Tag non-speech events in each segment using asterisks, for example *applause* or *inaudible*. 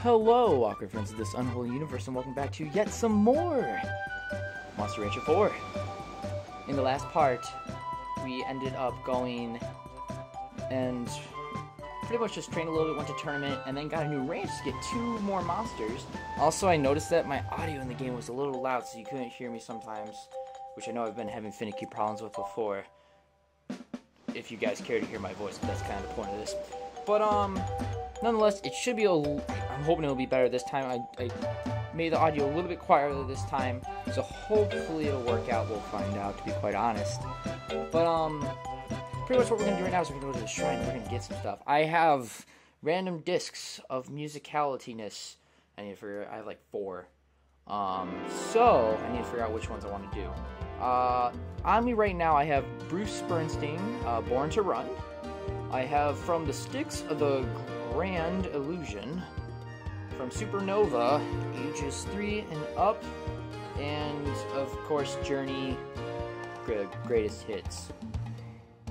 Hello, awkward friends of this unholy universe, and welcome back to yet some more Monster Rancher 4. In the last part, we ended up going and pretty much just trained a little bit, went to tournament, and then got a new ranch to get two more monsters. Also, I noticed that my audio in the game was a little loud, so you couldn't hear me sometimes, which I know I've been having finicky problems with before. If you guys care to hear my voice, that's kind of the point of this. But um, nonetheless, it should be a. I'm hoping it'll be better this time. I, I made the audio a little bit quieter this time, so hopefully it'll work out. We'll find out, to be quite honest. But um, pretty much what we're gonna do right now is we're gonna go to the shrine. We're gonna get some stuff. I have random discs of musicalityness. I need to figure. I have like four. Um, so I need to figure out which ones I want to do. Uh, on me right now, I have Bruce Springsteen, uh, "Born to Run." I have from the Styx of the Grand Illusion, from Supernova, ages three and up, and of course Journey, greatest hits.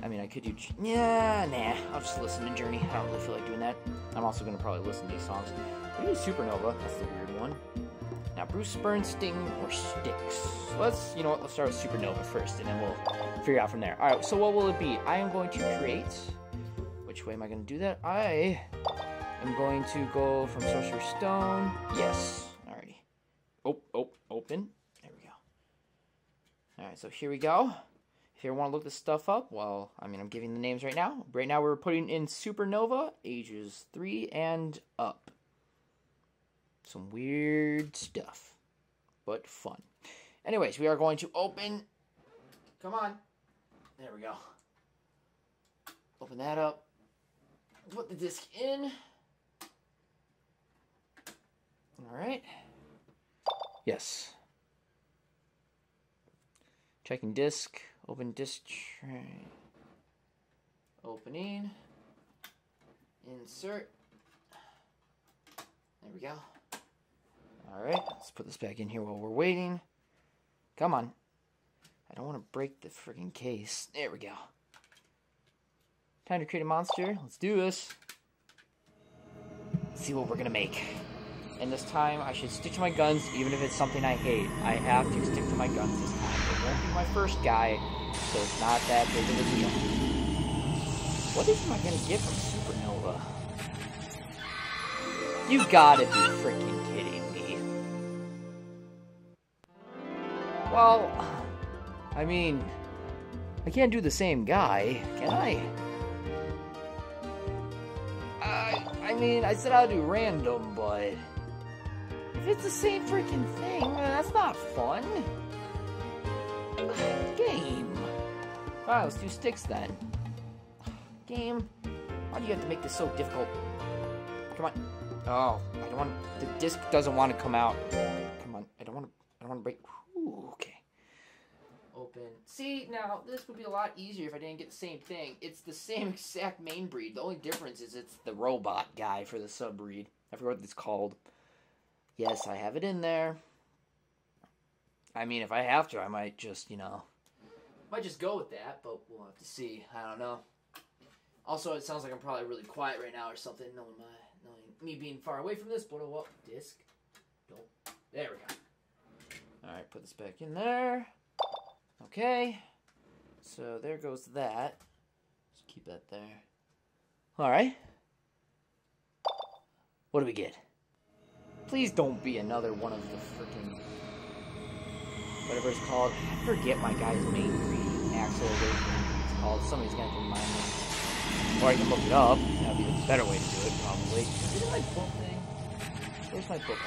I mean, I could do. Yeah, nah. I'll just listen to Journey. I don't really feel like doing that. I'm also gonna probably listen to these songs. Maybe Supernova. That's the weird one. Now, Bruce Springsteen or Styx. Let's, you know what? Let's start with Supernova first, and then we'll figure out from there. All right. So what will it be? I am going to create. Which way am I going to do that? I am going to go from Sorcerer's Stone. Yes. Alrighty. Oh, oh, open. There we go. Alright, so here we go. If you want to look this stuff up, well, I mean, I'm giving the names right now. Right now, we're putting in Supernova, ages 3 and up. Some weird stuff, but fun. Anyways, we are going to open. Come on. There we go. Open that up. Put the disc in. Alright. Yes. Checking disk. Open disk tray. Opening. Insert. There we go. Alright, let's put this back in here while we're waiting. Come on. I don't want to break the freaking case. There we go. Time to create a monster. Let's do this. Let's see what we're gonna make. And this time, I should stick to my guns, even if it's something I hate. I have to stick to my guns this time. It won't be my first guy, so it's not that big of a deal. What am I gonna get from Supernova? You gotta be freaking kidding me. Well, I mean, I can't do the same guy, can I? I mean, I said I'll do random, but if it's the same freaking thing, that's not fun. Game. Alright, let's do Styx then. Game, why do you have to make this so difficult? Come on. Oh, I don't want. The disc doesn't want to come out. Come on, I don't want to. I don't want to break. Ooh, okay open. See, now, this would be a lot easier if I didn't get the same thing. It's the same *laughs* exact main breed. The only difference is it's the robot guy for the sub breed. I forgot what it's called. Yes, I have it in there. I mean, if I have to, I might just, you know, might just go with that, but we'll have to see. I don't know. Also, it sounds like I'm probably really quiet right now or something, knowing my, knowing me being far away from this. But oh, what disc? Don't. There we go. All right, put this back in there. Okay. So there goes that. Just keep that there. Alright. What do we get? Please don't be another one of the freaking whatever it's called. I forget my guy's main breed. Axel it's called. Somebody's gonna remind me. Or I can look it up. That'd be the better way to do it, probably. Is it my book thing? Where's my book?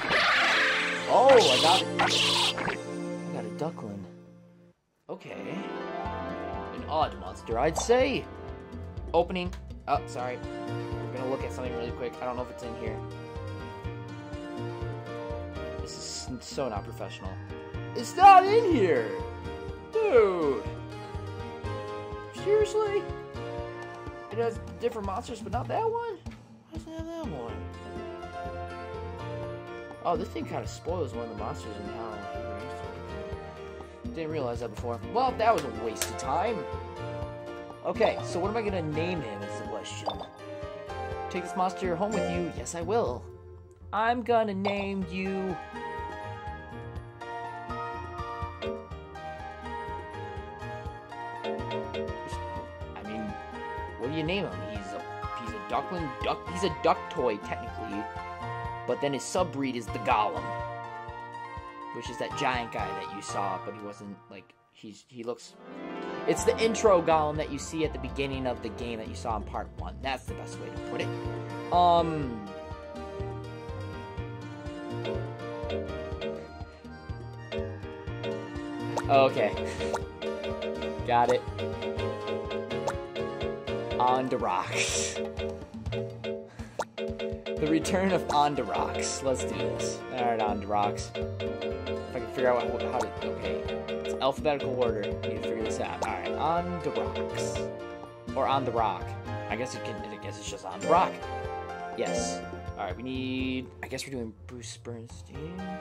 Oh, I got it. I got a duckling. Okay. An odd monster, I'd say. Opening. Oh, sorry. We're gonna look at something really quick. I don't know if it's in here. This is so not professional. It's not in here! Dude! Seriously? It has different monsters, but not that one? Why doesn't it have that one? Oh, this thing kind of spoils one of the monsters in how didn't realize that before. Well, that was a waste of time. Okay, so what am I gonna name him is the question. Take this monster home with you? Yes, I will. I'm gonna name you. What do you name him? He's a he's a duckling duck. He's a duck toy technically, but then his subbreed is the Golem, which is that giant guy that you saw, but he wasn't like he's he looks. It's the intro Golem that you see at the beginning of the game that you saw in part one. That's the best way to put it. Um. Okay. *laughs* Got it. On the rocks. the return of On the Rocks. Let's do this. Alright, On the Rocks. If I can figure out how, how to. Okay. It's alphabetical order. I Need to figure this out. Alright, On the Rocks. Or On the Rock. I guess it can. I guess it's just On the Rock. Yes. Alright, we need. I guess we're doing Bruce Springsteen.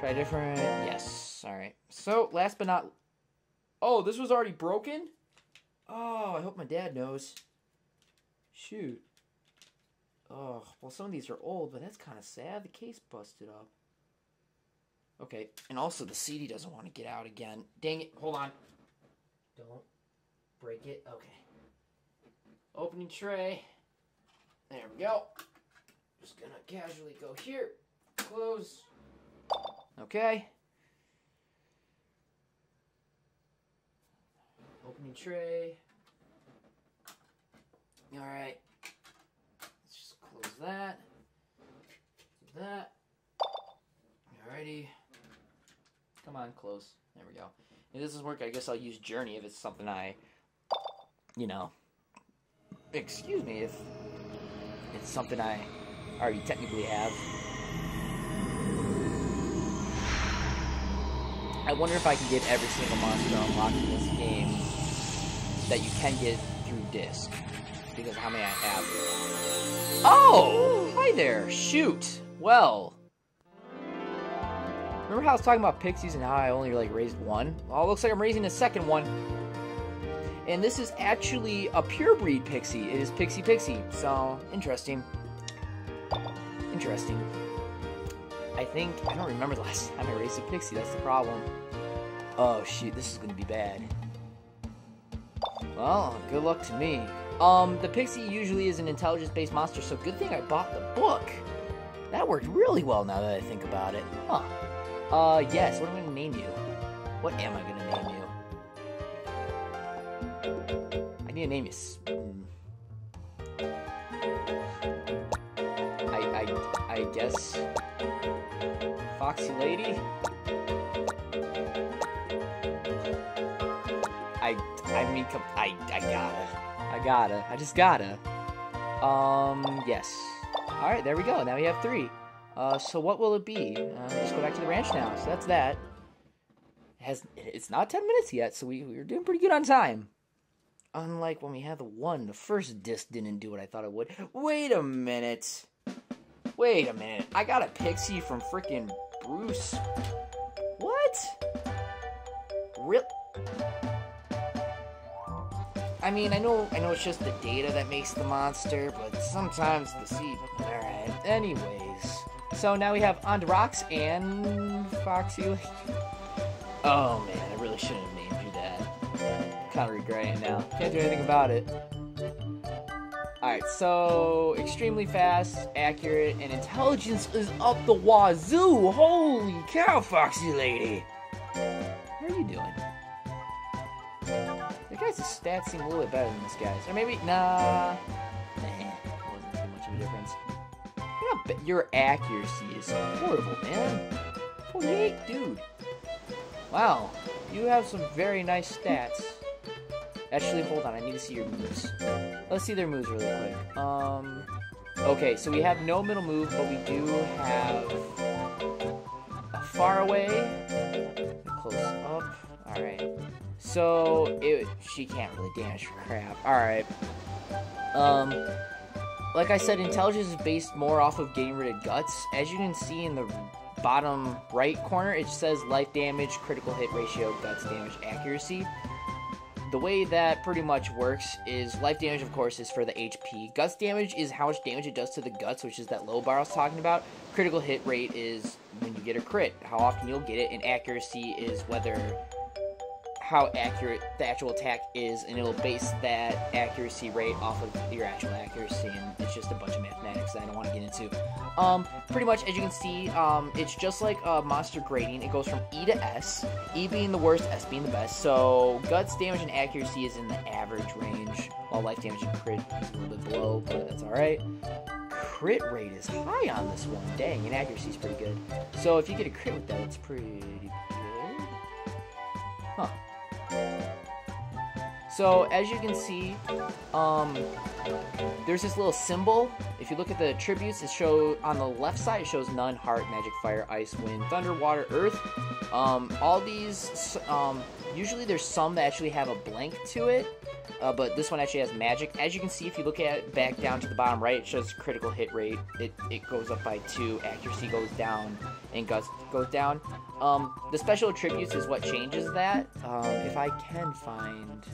Try different. Yes. All right. So last but not. Oh, this was already broken. Oh, I hope my dad knows. Shoot. Oh, well, some of these are old, but that's kind of sad. The case busted up. Okay, and also the CD doesn't want to get out again. Dang it! Hold on. Don't break it. Okay. Opening tray. There we go. Just gonna casually go here. Close. Okay. Opening tray. Alright. Let's just close that. Do that. Alrighty. Come on, close. There we go. If this doesn't work, I guess I'll use Journey if it's something I, you know, excuse me, if it's something I already technically have. I wonder if I can get every single monster unlocked in this game that you can get through disc. Because of how many I have. Oh! Hi there! Shoot! Well. Remember how I was talking about pixies and how I only like raised one? Well, it looks like I'm raising a second one. And this is actually a pure breed pixie. It is Pixie Pixie. So, interesting. Interesting. I think I don't remember the last time I raised a pixie. That's the problem. Oh shoot, this is gonna be bad. Well, good luck to me. Um, the pixie usually is an intelligence-based monster, so good thing I bought the book. That worked really well now that I think about it. Huh. Uh, yes. What am I gonna name you? What am I gonna name you? I need to name you. I I I guess. Foxy Lady? I, mean, I, I gotta. I gotta. I just gotta. Um, yes. Alright, there we go. Now we have three. Uh, so what will it be? Uh, let's go back to the ranch now. So that's that. It has, it's not 10 minutes yet, so we, we're doing pretty good on time. Unlike when we had the one, the first disc didn't do what I thought it would. Wait a minute. Wait a minute. I got a pixie from freaking Bruce. What? Real? I mean, I know, I know it's just the data that makes the monster, but sometimes the seed. All right. Anyways, so now we have Rocks and Foxy. *laughs* Oh man, I really shouldn't have named you that. Kind of regretting now. Can't do anything about it. Alright, so extremely fast, accurate, and intelligence is up the wazoo. Holy cow, Foxy Lady. How are you doing? The guy's stats seem a little bit better than this guy's. Or maybe, nah. Wasn't too much of a difference. Ba- your accuracy is horrible, man. 48, dude. Wow, you have some very nice stats. Actually, hold on. I need to see your moves. Let's see their moves really quick. Um, okay, so we have no middle move, but we do have a far away, close up. All right. So it she can't really damage crap. All right. Um, like I said, intelligence is based more off of getting rid of guts. As you can see in the bottom right corner, it says life damage, critical hit ratio, guts damage, accuracy the way that pretty much works is life damage, of course, is for the HP. Guts damage is how much damage it does to the guts, which is that low bar I was talking about. Critical hit rate is when you get a crit, how often you'll get it, and accuracy is whether how accurate the actual attack is, and it'll base that accuracy rate off of your actual accuracy, and it's just a bunch of mathematics that I don't want to get into. Um, pretty much, as you can see, um, it's just like a monster grading. It goes from E to S, E being the worst, S being the best. So, guts damage and accuracy is in the average range, while life damage and crit is a little bit below, but that's alright. Crit rate is high on this one, dang, and accuracy is pretty good. So, if you get a crit with that, it's pretty good. Huh. So as you can see, um, there's this little symbol. If you look at the attributes, it show on the left side it shows none, heart, magic, fire, ice, wind, thunder, water, earth. Um, all these, um, usually there's some that actually have a blank to it, uh, but this one actually has magic. As you can see, if you look at it back down to the bottom right, it shows critical hit rate. It, it goes up by two, accuracy goes down, and guts goes down. Um, the special attributes is what changes that. Um, if I can find...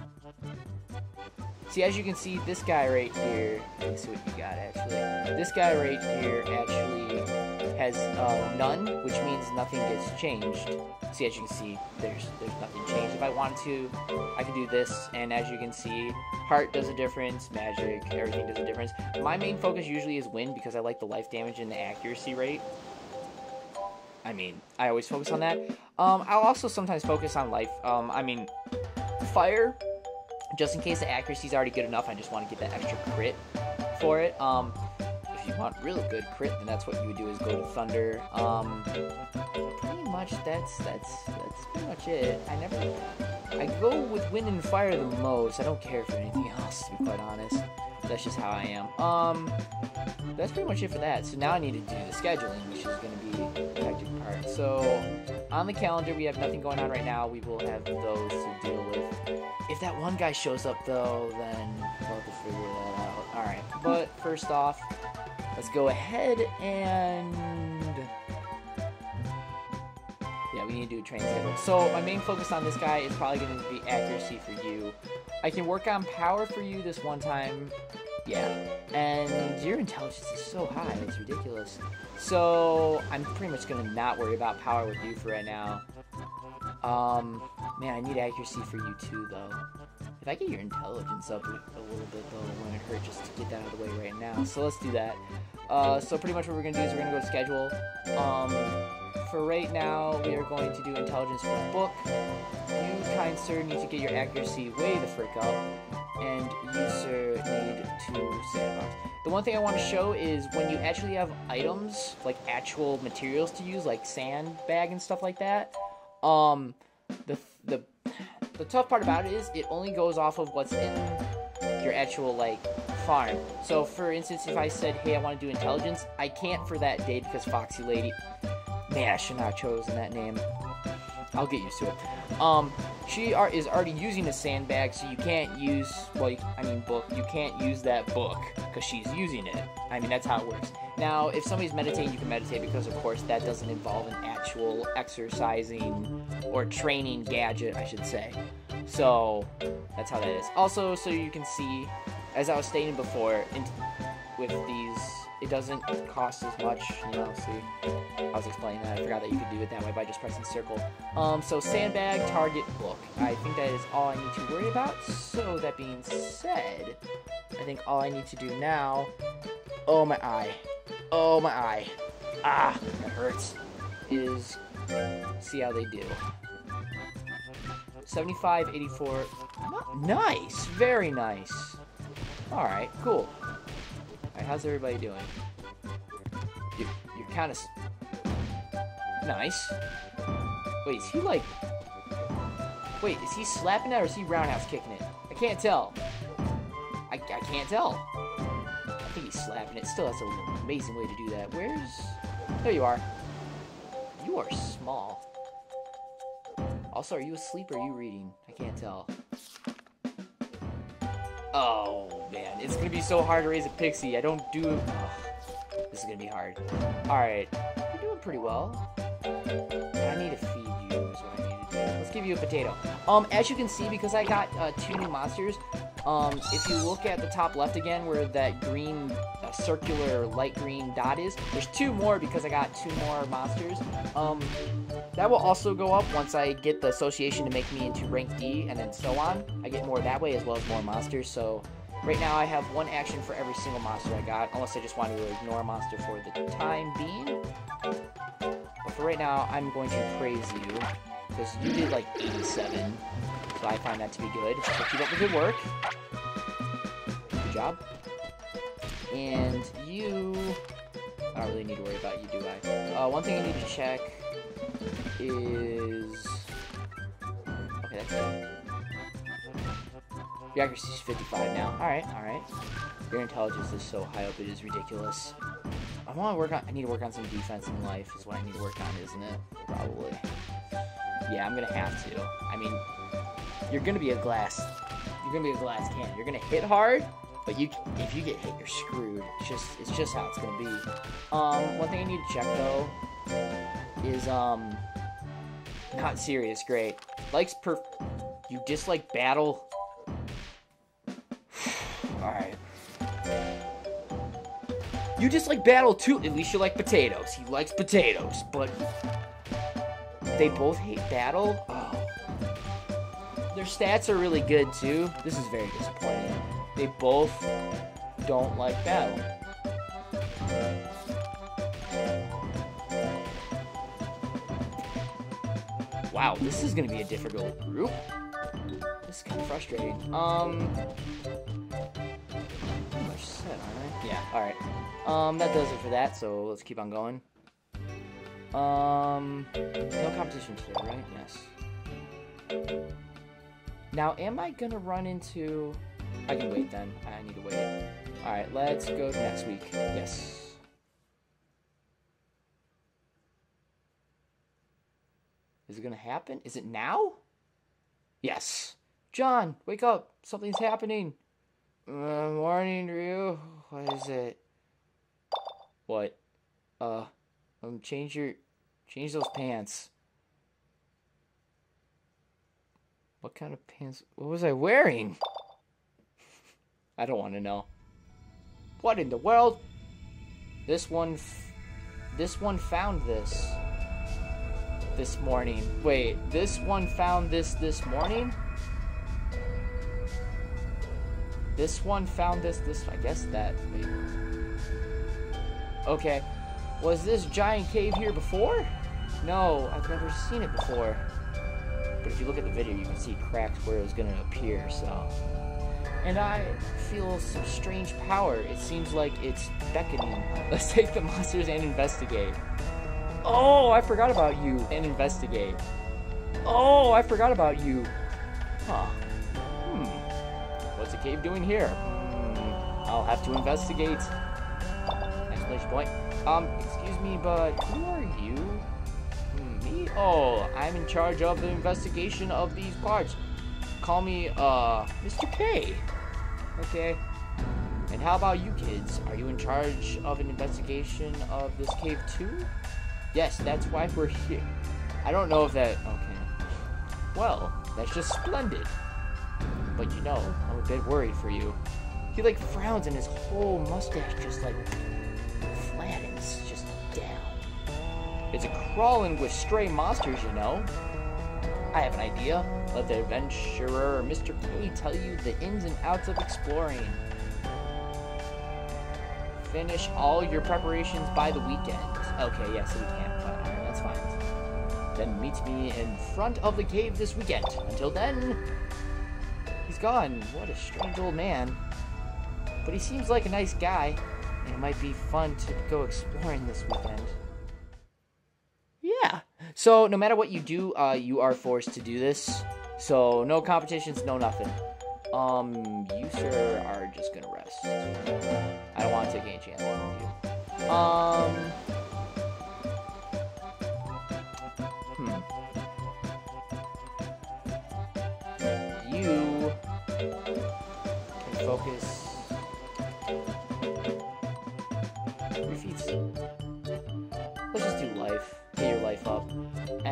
See, as you can see, this guy right here, let me see what you got, actually. This guy right here actually has uh, none, which means nothing gets changed. See, as you can see, there's there's nothing changed. If I want to, I can do this, and as you can see, heart does a difference, magic, everything does a difference. My main focus usually is wind, because I like the life damage and the accuracy rate. I mean, I always focus on that. Um, I'll also sometimes focus on life. Um, I mean, fire just in case the accuracy is already good enough, I just want to get that extra crit for it. Um, if you want really good crit, then that's what you would do is go to Thunder. Um, pretty much that's that's that's pretty much it. I never I go with Wind and Fire the most. I don't care for anything *laughs* else, to be quite honest. That's just how I am. Um, that's pretty much it for that. So now I need to do the scheduling, which is going to be the hectic part. So on the calendar, we have nothing going on right now. We will have those to deal with. If that one guy shows up, though, then we'll have to figure that out. Alright, but first off, let's go ahead and... We need to do a train schedule. So my main focus on this guy is probably going to be accuracy for you. I can work on power for you this one time. Yeah. And your intelligence is so high, it's ridiculous. So I'm pretty much going to not worry about power with you for right now. Um, man, I need accuracy for you too, though. If I get your intelligence up a little bit, though, it wouldn't hurt just to get that out of the way right now. So let's do that. Uh, so pretty much what we're going to do is we're going to go to schedule. Um, for right now, we are going to do intelligence for book. You, kind sir, need to get your accuracy way the frick up. And you, sir, need to sandbox. The one thing I want to show is when you actually have items, like actual materials to use, like sandbag and stuff like that, um, the the the tough part about it is it only goes off of what's in your actual like farm. So for instance, if I said, "Hey, I want to do intelligence," I can't for that day because Foxy Lady. Man, I should not have chosen that name. I'll get used to it. Um, she are, is already using a sandbag, so you can't use, well, I mean book, you can't use that book, because she's using it. I mean, that's how it works. Now, if somebody's meditating, you can meditate, because of course that doesn't involve an actual exercising or training gadget, I should say. So, that's how that is. Also, so you can see, as I was stating before, in, with these it doesn't cost as much, you know, see, I was explaining that, I forgot that you could do it that way by just pressing circle. Um, so sandbag, target, book. I think that is all I need to worry about, so that being said, I think all I need to do now, oh my eye, oh my eye, ah, that hurts, is see how they do. 75, 84, nice, very nice. Alright, cool. Alright, how's everybody doing? You, you're kind of... Nice. Wait, is he like... Wait, is he slapping that or is he roundhouse kicking it? I can't tell. I, I can't tell. I think he's slapping it. Still, that's an amazing way to do that. Where's... There you are. Are small. Also, are you asleep or are you reading? I can't tell. Oh, man. It's gonna be so hard to raise a pixie. I don't do... This is gonna be hard. Alright. You're doing pretty well. I need to feed you is what I need to do. Let's let's give you a potato. Um, as you can see, because I got uh, two new monsters, um, if you look at the top left again, where that green uh, circular light green dot is, there's two more because I got two more monsters. Um, that will also go up once I get the association to make me into rank D, and then so on. I get more that way as well as more monsters. So right now I have one action for every single monster I got, unless I just want to ignore a monster for the time being. But for right now, I'm going to praise you because you did like 87. So I find that to be good. So keep up the good work. Good job. And you... I don't really need to worry about you, do I? Uh, one thing I need to check is... Okay, that's good. Your accuracy is 55 now. Alright, alright. Your intelligence is so high up, it is ridiculous. I want to work on... I need to work on some defense in life is what I need to work on, isn't it? Probably. Yeah, I'm gonna have to. I mean, you're gonna be a glass. You're gonna be a glass can. You're gonna hit hard, but you if you get hit, you're screwed. It's just it's just how it's gonna be. Um, one thing I need to check though is um, not serious. Great. Likes per. You dislike battle. *sighs* All right. You dislike battle too. At least you like potatoes. He likes potatoes, but they both hate battle. Oh. Their stats are really good too. This is very disappointing. They both don't like battle. Wow, this is gonna be a difficult group. This is kind of frustrating. Um, pretty much set, aren't I? Yeah. All right. Um, that does it for that. So let's keep on going. Um, no competition today, right? Yes. Now, am I gonna run into... I can wait then. I need to wait. Alright, let's go to next week. Yes. Is it gonna happen? Is it now? Yes. John, wake up. Something's happening. Uh, morning, Ryu. What is it? What? Uh, um, change your... Change those pants. What kind of pants? What was I wearing? I don't want to know. What in the world? This one, this one found this this morning. Wait, this one found this this morning? This one found this this, I guess that. Okay. Was this giant cave here before? No, I've never seen it before. But if you look at the video, you can see cracks where it was going to appear, so... And I feel some strange power. It seems like it's beckoning. *laughs* Let's take the monsters and investigate. Oh, I forgot about you. And investigate. Oh, I forgot about you. Huh. Hmm. What's the cave doing here? Hmm. I'll have to investigate. Exclamation point. Um, excuse me, but who are you? Me? Oh, I'm in charge of the investigation of these parts. Call me, uh, Mr. K. Okay. And how about you kids? Are you in charge of an investigation of this cave too? Yes, that's why we're here. I don't know if that... Okay. Well, that's just splendid. But you know, I'm a bit worried for you. He, like, frowns and his whole mustache just, like, It's crawling with stray monsters, you know. I have an idea. Let the adventurer Mr. K tell you the ins and outs of exploring. Finish all your preparations by the weekend. Okay, yes, we can, but that's fine. Then meet me in front of the cave this weekend. Until then, he's gone. What a strange old man. But he seems like a nice guy, and it might be fun to go exploring this weekend. So no matter what you do, uh, you are forced to do this. So no competitions, no nothing. Um, you sir are just gonna rest. I don't want to take any chances with you. Um. Hmm. You can focus.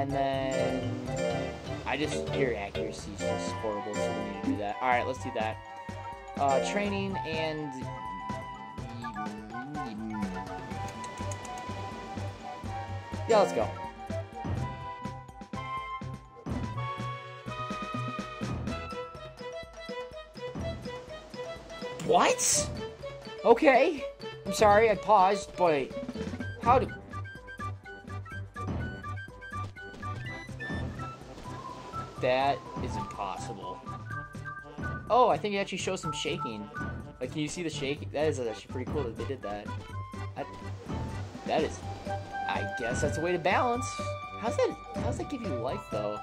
And then I just your accuracy is just horrible, so we need to do that. All right, let's do that. Uh, training and yeah, let's go. What? Okay. I'm sorry, I paused, but how do That is impossible. Oh, I think it actually shows some shaking. Like, can you see the shake? That is actually pretty cool that they did that. I, that is, I guess that's a way to balance. How's that, how's that give you life, though?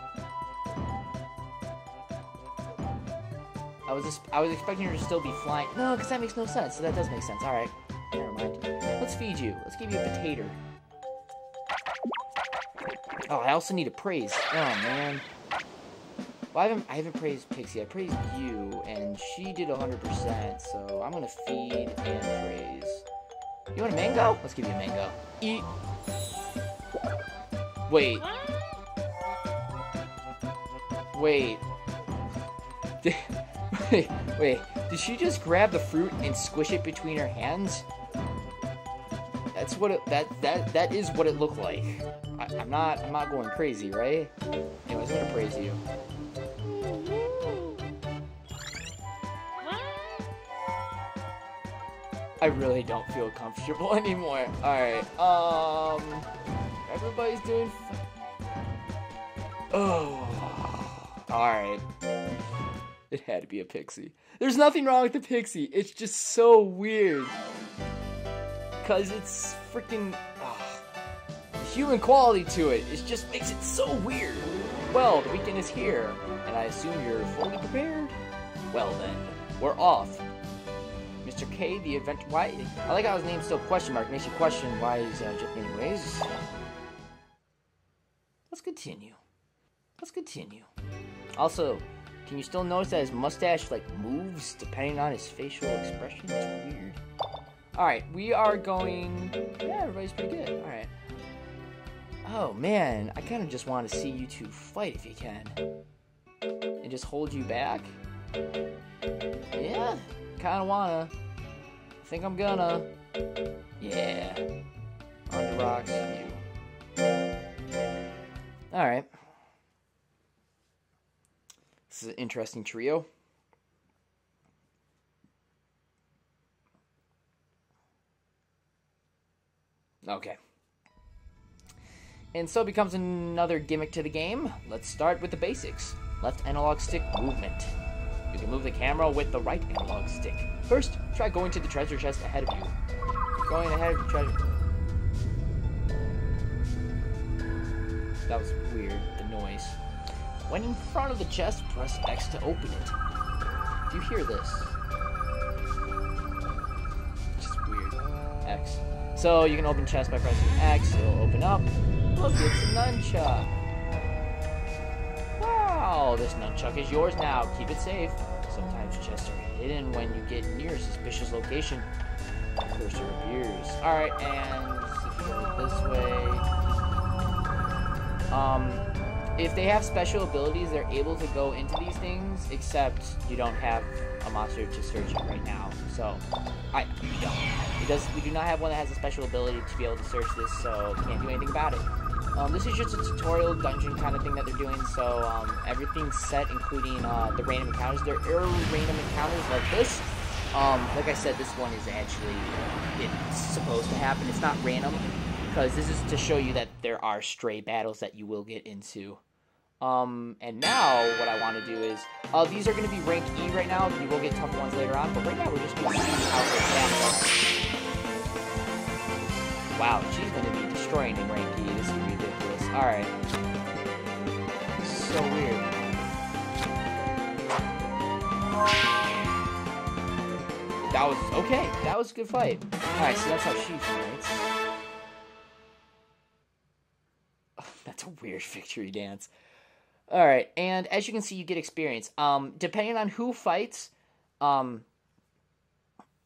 I was just, I was expecting her to still be flying. No, because that makes no sense. So that does make sense. All right, never mind. Let's feed you. Let's give you a potato. Oh, I also need a praise. Oh man. Well, I haven't, I haven't praised Pixie. I praised you, and she did 100%, so I'm gonna feed and praise. You want a mango? Let's give you a mango. Eat. Wait. Wait. wait, *laughs* wait. Did she just grab the fruit and squish it between her hands? That's what it, that that that is what it looked like. I, am not I'm not going crazy, right? Anyways, I'm gonna praise you. I really don't feel comfortable *laughs* anymore. Alright, um... Everybody's doing Oh... *sighs* Alright. It had to be a pixie. There's nothing wrong with the pixie. It's just so weird. Because it's freaking... Human quality to it. It just makes it so weird. Well, the weekend is here, and I assume you're fully prepared? Well then, we're off. Mr. K, the event. Why? I like how his name's still question mark. Makes you question why he's. Uh, anyways, let's continue. Let's continue. Also, can you still notice that his mustache like moves depending on his facial expression? It's weird. All right, we are going. Yeah, everybody's pretty good. All right. Oh man, I kind of just want to see you two fight if you can, and just hold you back. Yeah, kind of wanna. Think I'm gonna. Yeah. On the rocks, you. Alright. This is an interesting trio. Okay. And so becomes another gimmick to the game. Let's start with the basics. Left analog stick movement. You can move the camera with the right analog stick. First, try going to the treasure chest ahead of you. Going ahead of treasure... That was weird, the noise. When in front of the chest, press X to open it. Do you hear this? Just weird. X. So you can open chest by pressing X, it'll open up. Look, it's a nunchuck. This nunchuck is yours now. Keep it safe. Sometimes chests are hidden when you get near a suspicious location. Cursor appears. Alright, and if this way... Um, if they have special abilities, they're able to go into these things, except you don't have a monster to search it right now. So, I, we don't. It does, we do not have one that has a special ability to be able to search this, so can't do anything about it. Um, this is just a tutorial dungeon kind of thing that they're doing, so um, everything's set, including uh, the random encounters. There are random encounters like this. Um, like I said, this one is actually it's supposed to happen. It's not random, because this is to show you that there are stray battles that you will get into. Um, and now what I want to do is, uh, these are going to be rank E right now. You will get tougher ones later on, but right now we're just going to see how they Wow, she's going to be destroying in rank E. This. Alright. So weird. That was, okay, that was a good fight. Alright, so that's how she fights. that's a weird *laughs* victory dance. Alright, and as you can see, you get experience. Um, depending on who fights, um,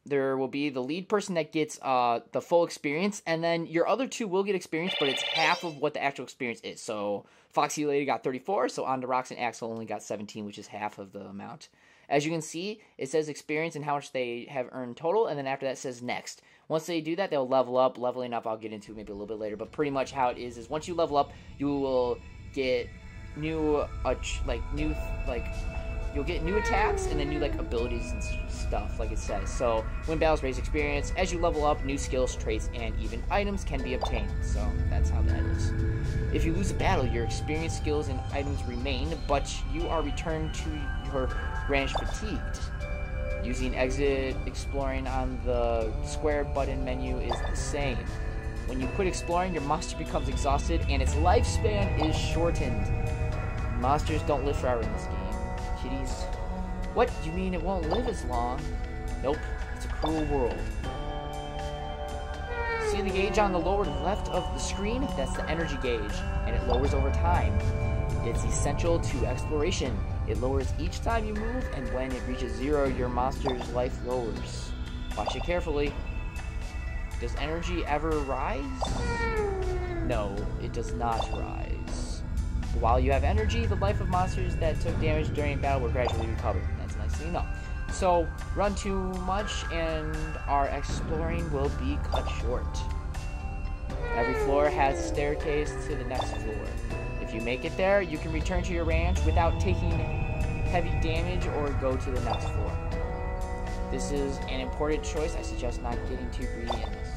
there will be the lead person that gets uh, the full experience, and then your other two will get experience, but it's half of what the actual experience is. So Foxy Lady got 34, so On to Rocks and Axel only got 17, which is half of the amount. As you can see, it says experience and how much they have earned total, and then after that says next. Once they do that, they'll level up. Leveling up, I'll get into maybe a little bit later, but pretty much how it is is once you level up, you will get new, uh, like new, like you'll get new attacks and then new like abilities and stuff, like it says. So win battles, raise experience. As you level up, new skills, traits, and even items can be obtained. So that's how that is. If you lose a battle, your experience, skills, and items remain, but you are returned to your ranch fatigued. Using exit exploring on the square button menu is the same. When you quit exploring, your monster becomes exhausted and its lifespan is shortened. Monsters don't live forever in this game kitties. What? You mean it won't live as long? Nope. It's a cruel world. See the gauge on the lower left of the screen? That's the energy gauge, and it lowers over time. It's essential to exploration. It lowers each time you move, and when it reaches zero, your monster's life lowers. Watch it carefully. Does energy ever rise? No, it does not rise. While you have energy, the life of monsters that took damage during battle will gradually recover. That's nice to know. So, run too much and our exploring will be cut short. Every floor has a staircase to the next floor. If you make it there, you can return to your ranch without taking heavy damage or go to the next floor. This is an important choice. I suggest not getting too greedy in this.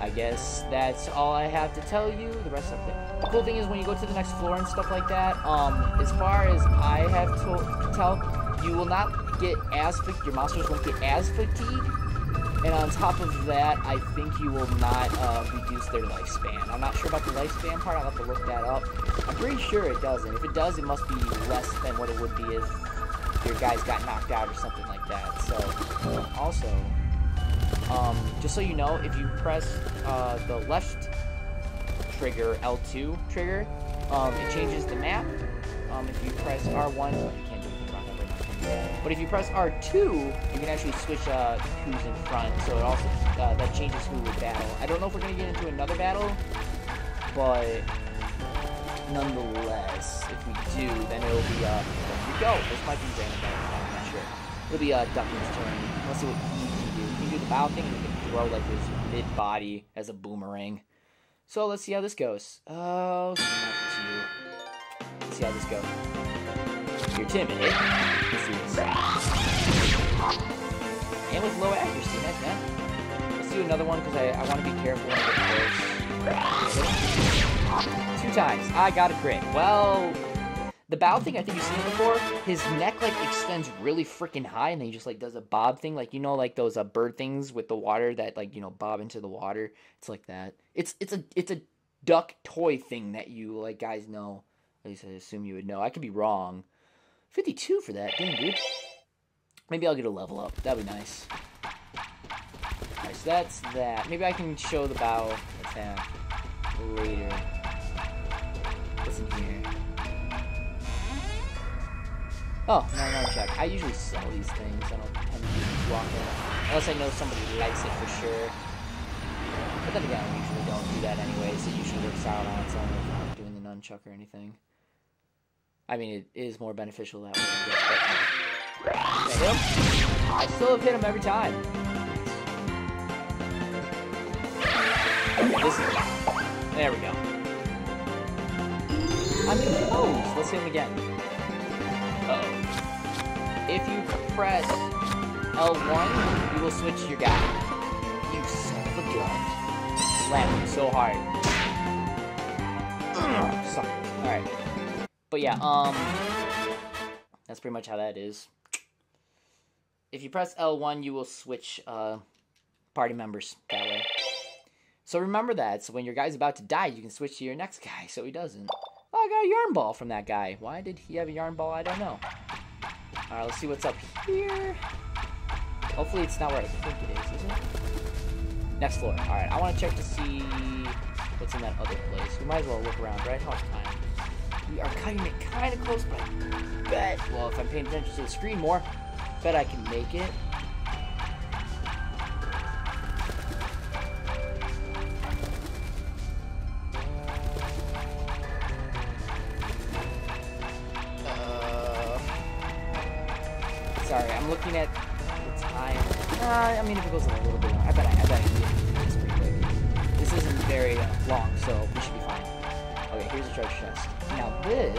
I guess that's all I have to tell you. The rest of it. The cool thing is when you go to the next floor and stuff like that, um, as far as I have to tell, you will not get as your monsters won't get as fatigued. And on top of that, I think you will not uh, reduce their lifespan. I'm not sure about the lifespan part. I'll have to look that up. I'm pretty sure it doesn't. If it does, it must be less than what it would be if your guys got knocked out or something like that. So, also, um, just so you know, if you press uh, the left trigger, L2 trigger, um, it changes the map. Um, if you press R1, you can't do anything that right now. But if you press R2, you can actually switch uh, who's in front, so it also uh, that changes who would battle. I don't know if we're gonna get into another battle, but nonetheless, if we do, then it'll be uh, there we go. This might be random battle. I'm not sure. It'll be uh, Duckman's turn. Let's see what he bow thing and you can throw like his mid body as a boomerang. So let's see how this goes. Oh. Let's see how this goes. You're timid. And with low accuracy, heck man. Let's do another one because I, I want to be careful when I get close. Two times. I got a crit. Well, the bow thing, I think you've seen it before. His neck like extends really freaking high, and then he just like does a bob thing, like you know, like those uh, bird things with the water that like you know bob into the water. It's like that. It's it's a it's a duck toy thing that you like guys know. At least I assume you would know. I could be wrong. Fifty two for that, dang dude. Maybe I'll get a level up. That'd be nice. Alright, so that's that. Maybe I can show the bow attack later. In here? Oh, no, no, check. I usually sell these things. I don't tend to walk in. Unless I know somebody likes it for sure. But then again, I usually don't do that anyways. It usually works out on its own I'm doing the nunchuck or anything. I mean, it is more beneficial that way, I him? I still have hit him every time. This is... There we go. I'm composed. Let's hit him again. If you press L1, you will switch your guy. You son of a gun. Slam him so hard. Alright. But yeah, um... That's pretty much how that is. If you press L1, you will switch uh, party members that way. So remember that. So when your guy's about to die, you can switch to your next guy so he doesn't. Oh, I got a yarn ball from that guy. Why did he have a yarn ball? I don't know. Alright, let's see what's up here. Hopefully it's not where I think it is, is it? Next floor. Alright, I want to check to see what's in that other place. We might as well look around, right? How much time? We are cutting it kind of close, but I bet, well, if I'm paying attention to the screen more, bet I can make it. Sorry, I'm looking at the time. Uh, I mean, if it goes a little bit, I bet I, I bet I can get this pretty quick. This isn't very long, so we should be fine. Okay, here's the treasure chest. Now this.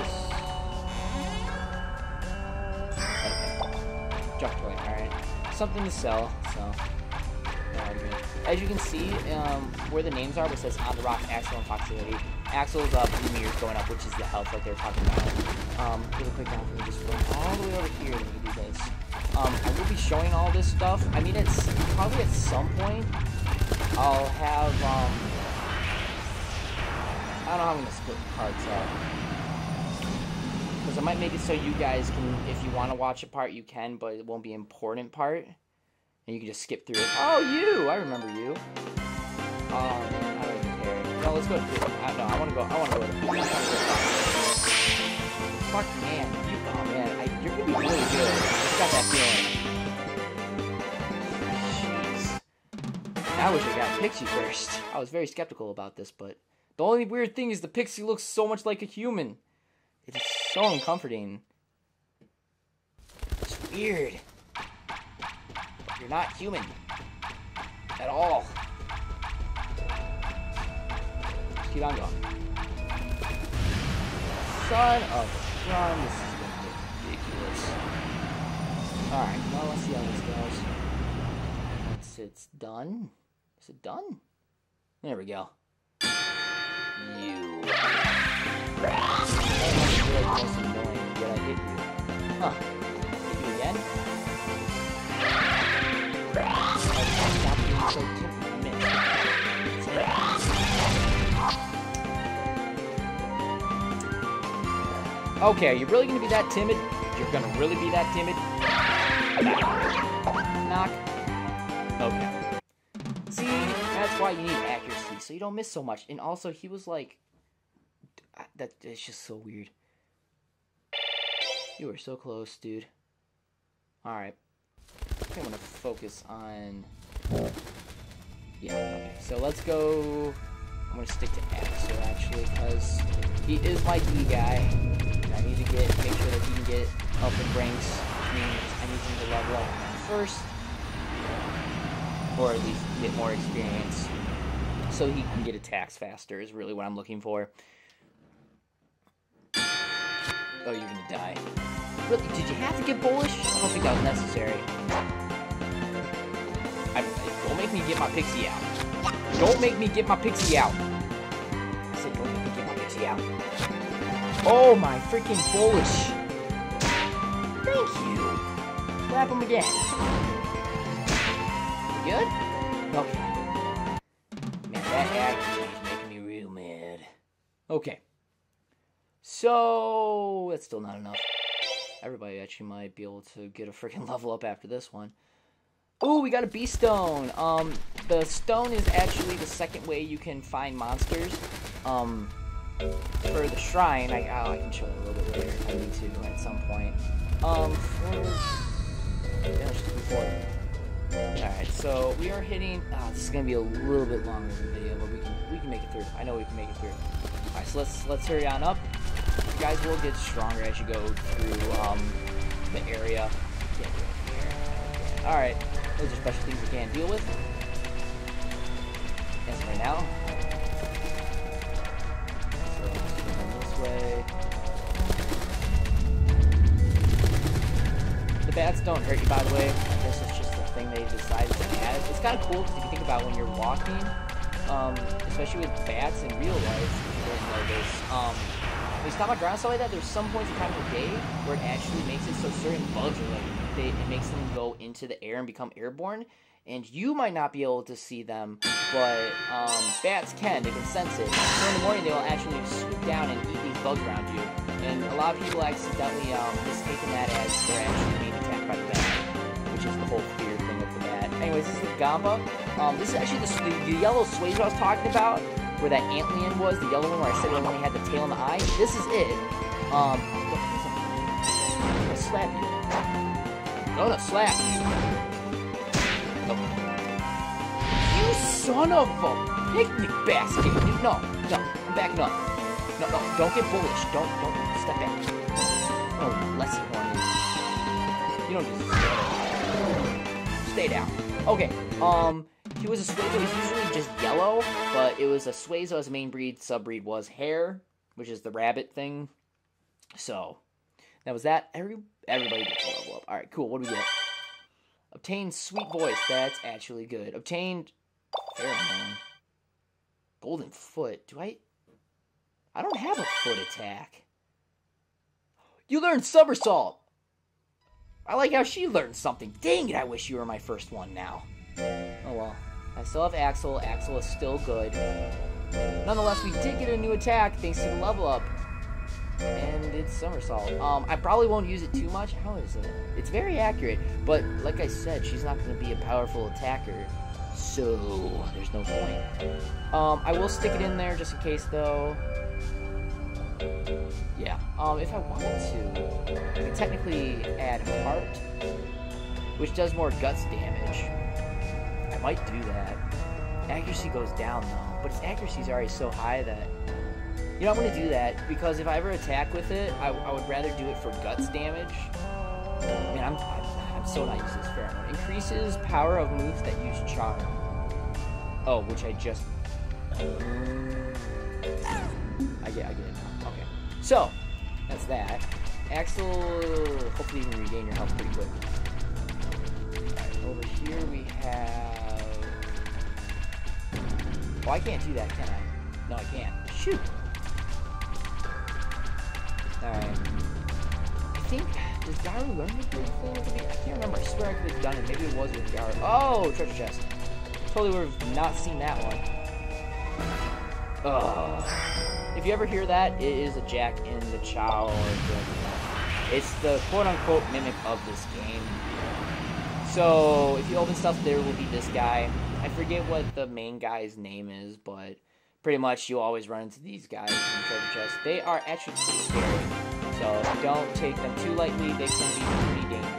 Okay. Toy. All right. Something to sell. So. As you can see, um, where the names are, it says on the rock, Axel, and Foxy Lady. Axel's uh, blue mirrors going up, which is the health that they're talking about. Um, really quick down me, just run all the way over here and we do this. Um, I will be showing all this stuff. I mean, it's probably at some point I'll have, um, I don't know how I'm going to split parts up. Because I might make it so you guys can, if you want to watch a part, you can, but it won't be an important part. And you can just skip through it. Oh, you! I remember you. Oh, man, I don't even care. No, let's go to I, no, I want to go, I want to go Fuck, man. You, oh, man, I, be really good. I got that feeling. Jeez. I wish I got Pixie first. I was very skeptical about this, but the only weird thing is the Pixie looks so much like a human. It is so uncomforting. It's weird. You're not human. At all. Just keep on going. Son of a gun, Alright, now let's see how this goes. Once it's done. Is it done? There we go. You. Huh. Again? Okay, are you really gonna be that timid? You're gonna really be that timid? Knock. Okay. See, that's why you need accuracy, so you don't miss so much. And also, he was like, that just so weird. You were so close, dude. All right. I think I'm gonna focus on. Yeah. Okay. So let's go. I'm gonna stick to Axel actually, because he is my D guy. Get make sure that he can get up in ranks, means I need him to level up first, or at least get more experience, so he can get attacks faster. Is really what I'm looking for. Oh, you're gonna die. Really? Did you have to get bullish? I don't think that was necessary. I, don't make me get my pixie out. Don't make me get my pixie out. I said don't make me get my pixie out. Oh my freaking bullish. Thank you. Slap him again. You good? Okay. Man, that accuracy is making me real mad. Okay. So, that's still not enough. Everybody actually might be able to get a freaking *laughs* level up after this one. Ooh, we got a beast stone. Um, the stone is actually the second way you can find monsters. Um, for the shrine, I, oh, I can show it a little bit later if I need to at some point. Um, for, yeah, before. Alright, so we are hitting, oh, this is gonna be a little bit longer than the video, but we can, we can make it through. I know we can make it through. Alright, so let's, let's hurry on up. You guys will get stronger as you go through, um, the area. Alright, those are special things we can't deal with. As for now. Don't hurt you, by the way. This is just the thing they decided to add. It's kind of cool because if you think about when you're walking, um, especially with bats in real life, if you didn't know this, um, on ground stuff like that, there's some points in time of the day where it actually makes it so certain bugs are like they, it makes them go into the air and become airborne. And you might not be able to see them, but um, bats can. They can sense it. So in the morning, they will actually swoop down and eat these bugs around you. And a lot of people accidentally um, mistaken that as they're actually whole fear thing of the bat. Anyways, this is the Gamba. Um, this is actually the, the, yellow Suezo I was talking about, where that antlion was, the yellow one where I said it only had the tail and the eye. This is it. Um, I'm gonna slap you. I'm Gonna slap you. You son of a picnic basket. No, no, I'm backing up. No, no, don't get bullish. Don't, don't step back. Oh, lesson one You don't just stay down. Okay. Um, he was a Suezo. He's usually just yellow, but it was a Suezo. Main breed, subbreed was Hare, which is the rabbit thing. So that was that. Every everybody gets a level up. All right, cool. What do we get? Obtained sweet voice. That's actually good. Obtained pheromone. Golden foot. Do I? I don't have a foot attack. You learned somersault. I like how she learned something. Dang it! I wish you were my first one now. Oh well. I still have Axel. Axel is still good. Nonetheless, we did get a new attack thanks to the level up and it's somersault. Um, I probably won't use it too much. How is it? It's very accurate, but like I said, she's not going to be a powerful attacker, so there's no point. Um, I will stick it in there just in case, though. Yeah. Um, if I wanted to, I could technically add heart, which does more guts damage. I might do that. Accuracy goes down though, but its accuracy is already so high that you know, I'm going to do that because if I ever attack with it, I, I would rather do it for guts damage. I mean, I'm, I'm, I'm so not to this pheromone. Increases power of moves that use charm. Oh, which I just... I get, I get it now. So, that's that. Axel, hopefully you can regain your health pretty quick. Alright, over here we have... Oh, I can't do that, can I? No, I can't. Shoot! Alright. I think, does Garu learn the big? I can't remember. I swear I could have done it. Maybe it was with Garu. Oh, treasure chest. Totally would have not seen that one. Ugh. If you ever hear that, it is a Jack in the Chow or It's the quote-unquote mimic of this game. So, if you open stuff, there will be this guy. I forget what the main guy's name is, but pretty much you always run into these guys in treasure. They are actually pretty scary. So don't take them too lightly. They can be pretty dangerous.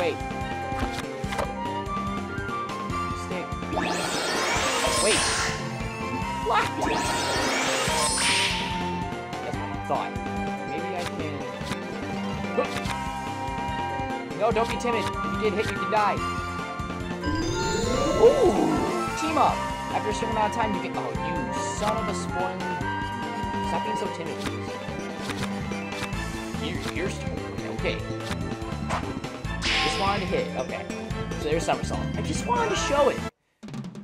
Away. Stay. Wait. What? That's what I thought. Maybe I can... No, don't be timid. If you get hit, you can die. Ooh! Team up! After a certain amount of time, you can- Oh, you son of a spoiling... Stop being so timid, please. You're, you're Okay. Just wanted to hit. Okay. So there's Somersault. I just wanted to show it.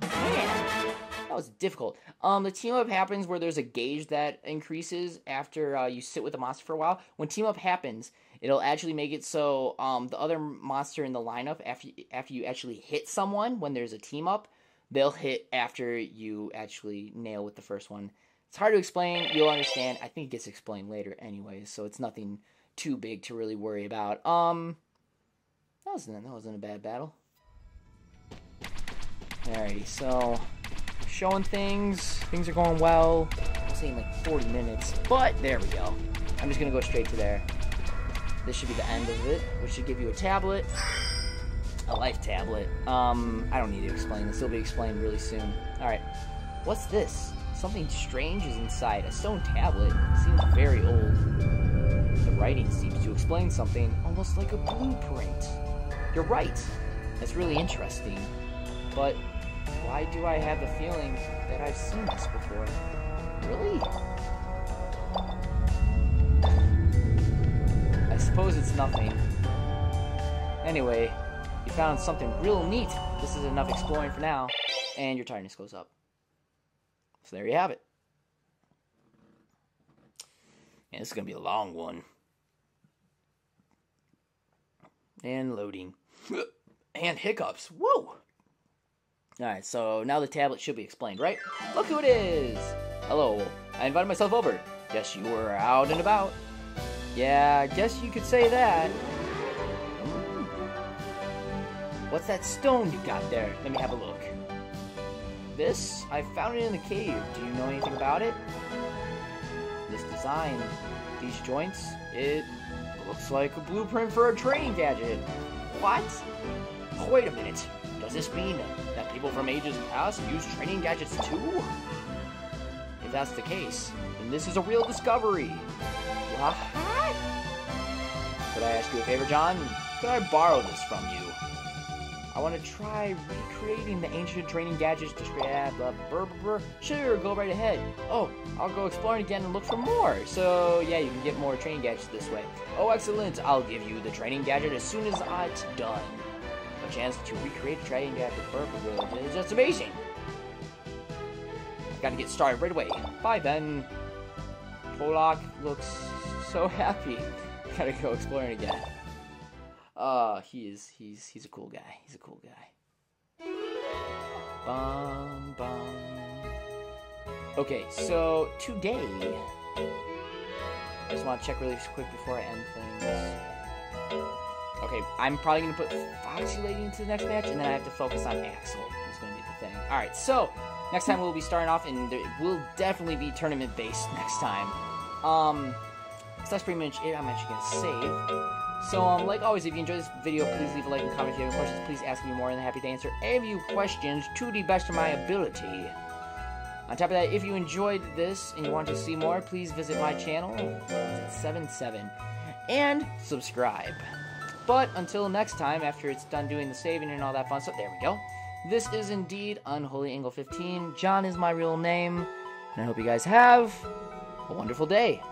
Man! That was difficult. Um, the team up happens where there's a gauge that increases after uh, you sit with the monster for a while. When team up happens, It'll actually make it so um, the other monster in the lineup, after after you actually hit someone when there's a team up, they'll hit after you actually nail with the first one. It's hard to explain. You'll understand. I think it gets explained later, anyways. So it's nothing too big to really worry about. Um, that wasn't that wasn't a bad battle. Alrighty, so showing things. Things are going well. I'm saying like 40 minutes, but there we go. I'm just gonna go straight to there. This should be the end of it, which should give you a tablet. A life tablet. Um, I don't need to explain this. It'll be explained really soon. Alright. What's this? Something strange is inside. A stone tablet. Seems very old. The writing seems to explain something, almost like a blueprint. You're right. That's really interesting. But why do I have the feeling that I've seen this before? Really? I suppose it's nothing. Anyway, you found something real neat. This is enough exploring for now, and your tiredness goes up. So there you have it. And this is going to be a long one. And loading. *coughs* and hiccups. Whoa! Alright, so now the tablet should be explained, right? Look who it is! Hello, I invited myself over. Guess you were out and about. Yeah, I guess you could say that. Hmm. What's that stone you got there? Let me have a look. This? I found it in the cave. Do you know anything about it? This design, these joints, it looks like a blueprint for a training gadget. What? Oh, wait a minute. Does this mean that people from ages past use training gadgets too? If that's the case, then this is a real discovery. What? Could I ask you a favor, John? Could I borrow this from you? I want to try recreating the ancient training gadgets to ah, blah, blah, blah, blah. Sure, go right ahead. Oh, I'll go exploring again and look for more. So, yeah, you can get more training gadgets this way. Oh, excellent. I'll give you the training gadget as soon as it's done. A chance to recreate a training gadget. It's just amazing. Gotta get started right away. Bye, Ben. Pollock looks so *laughs* happy. Gotta go exploring again. Uh, he is, he's, he's a cool guy. He's a cool guy. Bum, bum. Okay, so today, I just want to check really quick before I end things. Okay, I'm probably to put Foxy Lady into the next match, and then I have to focus on Axel. Going to be the thing. Alright, so, next time we'll be starting off, and it will definitely be tournament-based next time. Um, so that's pretty much it. I'm actually to save. So, um, like always, if you enjoyed this video, please leave a like and comment. If you have any questions, please ask me more than happy to answer any of questions to the best of my ability. On top of that, if you enjoyed this and you want to see more, please visit my channel, 77, and subscribe. But until next time, after it's done doing the saving and all that fun stuff, there we go. This is indeed Unholy Angle 15. John is my real name, and I hope you guys have a wonderful day.